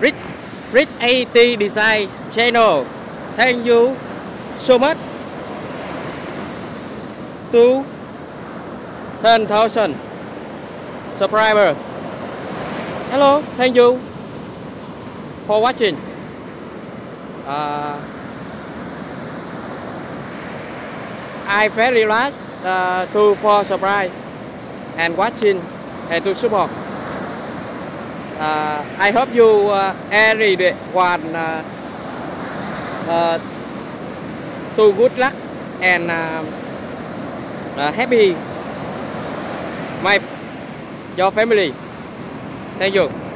Rich Rich AT Design channel. Thank you so much. To 10,000 subscriber. Hello, thank you for watching. Uh, I very last à, uh, to for surprise and watching and to support. Uh, I hope you uh, every day one uh, uh, to good luck and uh, uh, happy uh, my your family. Thank you.